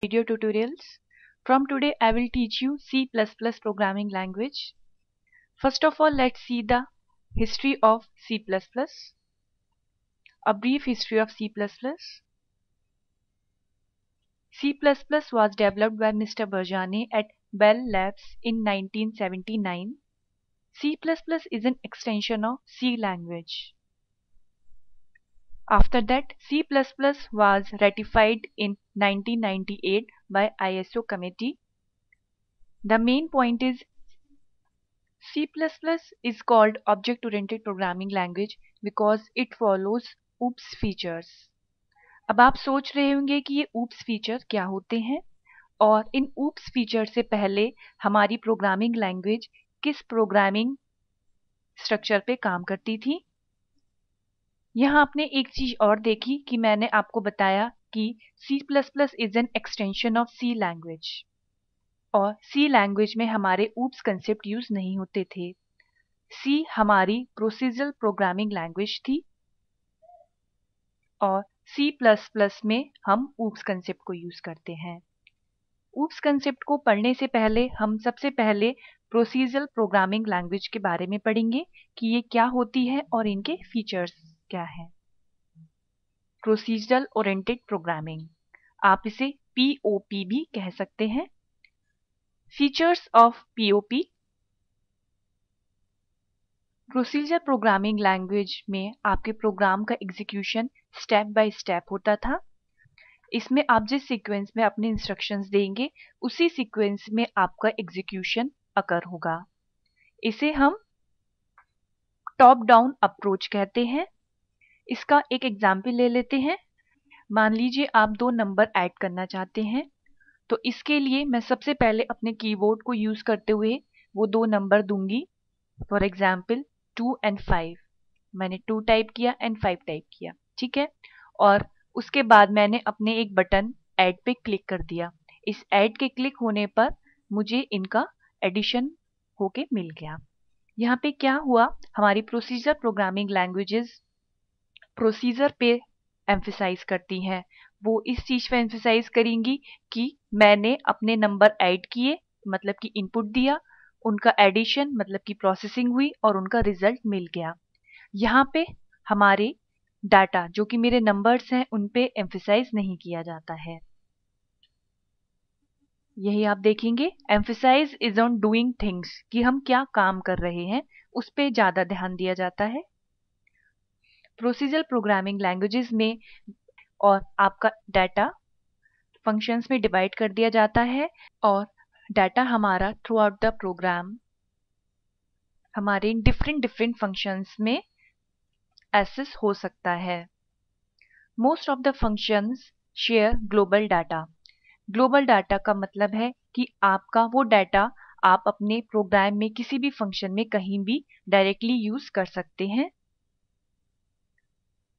video tutorials. From today I will teach you C++ programming language. First of all let's see the history of C++. A brief history of C++. C++ was developed by Mr. Barjani at Bell Labs in 1979. C++ is an extension of C language. After that, C++ was ratified in 1998 by ISO committee. The main point is C++ is called object-oriented programming language because it follows OOPS features. अब आप सोच रहे होंगे कि ये OOPS feature क्या होते हैं और इन OOPS फीचर से पहले हमारी प्रोग्रामिंग लैंग्वेज किस प्रोग्रामिंग स्ट्रक्चर पे काम करती थी यहाँ आपने एक चीज़ और देखी कि मैंने आपको बताया कि C++ plus plus is an extension of C language और C लैंग्वेज में हमारे ऊप्स कंसेप्ट यूज़ नहीं होते थे. C हमारी प्रोसीजरल प्रोग्रामिंग लैंग्वेज थी. और C++ में हम ऊप्स कंसेप्ट को यूज़ करते हैं. ऊप्स कंसेप्ट को पढ़ने से पहले हम सबसे पहले प्रोसीजरल प्रोग्रामिंग लैंग्वेज के बारे में पढ़ेंगे कि ये क्या होती है और इनके फीचर्स क्या है? प्रोसीजरल ओरिएंटेड प्रोग्रामिंग आप इसे पीओपी भी कह सकते हैं। Features of POP procedure programming language में आपके प्रोग्राम का एग्जीक्यूशन स्टेप बाय स्टेप होता था। इसमें आप जिस सीक्वेंस में अपने इंस्ट्रक्शंस देंगे, उसी सीक्वेंस में आपका एग्जीक्यूशन अकर होगा। इसे हम टॉप डाउन अप्रोच कहते हैं। इसका एक एग्ज़ाम्पल ले लेते हैं। मान लीजिए आप दो नंबर ऐड करना चाहते हैं तो इसके लिए मैं सबसे पहले अपने कीबोर्ड को यूज़ करते हुए वो दो नंबर दूँगी। For example two and five मैंने टू टाइप किया एंड फाइव टाइप किया, ठीक है? और उसके बाद मैंने अपने एक बटन ऐड पे क्लिक कर दिया। इस ऐड के क्लिक होने पर मुझे इनका एडिशन होके मिल गया। यहाँ पे क्या हुआ? हमारी प्रोसीजर प्रोग्रामिंग लैंग्वेजेस प्रोसीजर पे एम्फिसाइज करती हैं। वो इस चीज़ पे एम्फिसाइज करेंगी कि मैंने अपने नंबर ऐड किए मतलब कि इनपुट दिया, उनका एडिशन मतलब कि प्रोसेसिंग हुई और उनका रिज़ल्ट मिल गया। यहाँ पे हमारे डाटा जो कि मेरे नंबर्स हैं, उन पे एम्फिसाइज नहीं किया जाता है। यही आप देखेंगे। Emphasis is on doing things कि हम क्या काम कर रहे हैं, उस पर ज़्यादा ध्यान दिया जाता है। प्रोसीजर प्रोग्रामिंग लैंग्वेजेस में और आपका डाटा फ़ंक्शंस में डिवाइड कर दिया जाता है और डाटा हमारा थ्रू आउट द प्रोग्राम हमारे डिफरेंट डिफरेंट फ़ंक्शंस में एसेस हो सकता है। Most of the functions share global data global data का मतलब है कि आपका वो डाटा आप अपने प्रोग्राम में किसी भी फ़ंक्शन में कहीं भी डायरेक्टली यूज़ कर सकते हैं।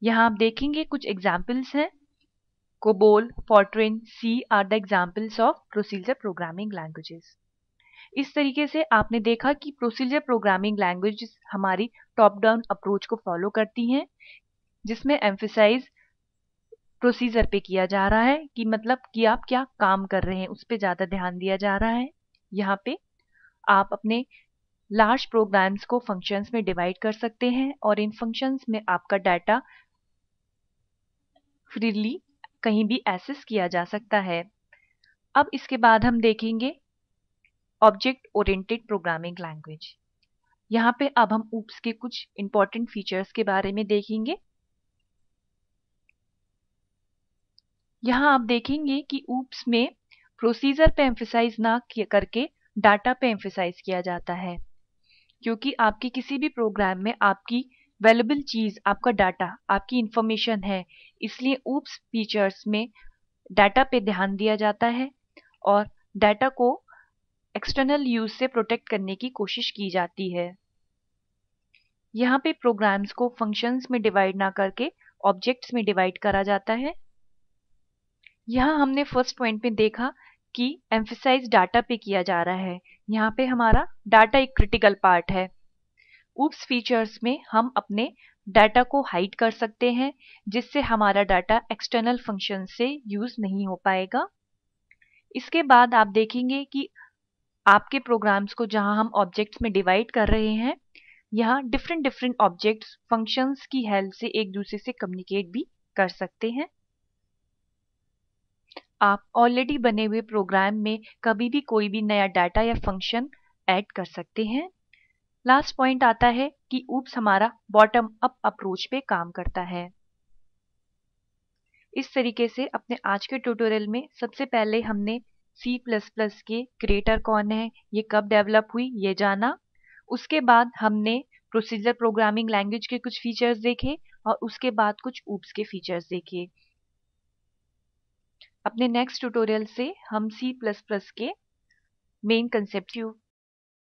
यहाँ आप देखेंगे कुछ एग्जाम्पल्स हैं। COBOL Fortran C are the examples of procedure programming languages इस तरीके से आपने देखा कि प्रोसीजर प्रोग्रामिंग लैंग्वेज हमारी टॉप डाउन अप्रोच को फॉलो करती हैं, जिसमें एम्फिसाइज प्रोसीजर पे किया जा रहा है कि मतलब कि आप क्या काम कर रहे हैं, उस पर ज़्यादा ध्यान दिया जा रहा है। यहाँ पे आप अपने लार्ज प्रोग्राम्स को फ़ंक्शंस में डिवाइड कर सकते हैं और इन फ़ंक्शंस में आपका डाटा फ्रीली कहीं भी एसेस किया जा सकता है। अब इसके बाद हम देखेंगे ऑब्जेक्ट ओरिएंटेड प्रोग्रामिंग लैंग्वेज यहाँ पे अब हम ऊप्स के कुछ इंपॉर्टेंट फीचर्स के बारे में देखेंगे। यहाँ आप देखेंगे कि ऊप्स में प्रोसीजर पे एम्फिसाइज ना करके डाटा पे एम्फिसाइज किया जाता है। क्योंकि आपके किसी भी प्रोग्राम में आपकी वेलेबल चीज़, आपका डाटा आपकी इंफॉर्मेशन है। इसलिए ऊप्स फीचर्स में डाटा पे ध्यान दिया जाता है और डाटा को एक्सटर्नल यूज़ से प्रोटेक्ट करने की कोशिश की जाती है। यहाँ पे प्रोग्राम्स को फ़ंक्शंस में डिवाइड ना करके ऑब्जेक्ट्स में डिवाइड करा जाता है। यहाँ हमने फ़र्स्ट पॉइंट में देखा कि एम्फिसाइज डाटा पे किया जा रहा है। यहाँ पे हमारा डाटा एक क्रिटिकल पार्ट है। ऊप्स फीचर्स में हम अपने डाटा को हाइड कर सकते हैं, जिससे हमारा डाटा एक्सटर्नल फ़ंक्शन से यूज़ नहीं हो पाएगा। इसके बाद आप देखेंगे कि आपके प्रोग्राम्स को जहाँ हम ऑब्जेक्ट्स में डिवाइड कर रहे हैं, यहाँ डिफरेंट डिफरेंट ऑब्जेक्ट्स फ़ंक्शंस की हेल्प से एक दूसरे से कम्युनिकेट भी कर सकते हैं। आप ऑलरेडी बने हुए प्रोग्राम में कभी भी कोई भी नया डाटा या फ़ंक्शन ऐड कर सकते हैं। लास्ट पॉइंट आता है कि ऊप्स हमारा बॉटम अप अप्रोच पे काम करता है। इस तरीके से अपने आज के ट्यूटोरियल में सबसे पहले हमने C++ के क्रिएटर कौन है, ये कब डेवलप हुई, ये जाना। उसके बाद हमने प्रोसीजर प्रोग्रामिंग लैंग्वेज के कुछ फीचर्स देखे और उसके बाद कुछ ऊप्स के फीचर्स देखे। अपने नेक्स्ट ट्यूटोरियल से हम C++ के मेन कंसेप्ट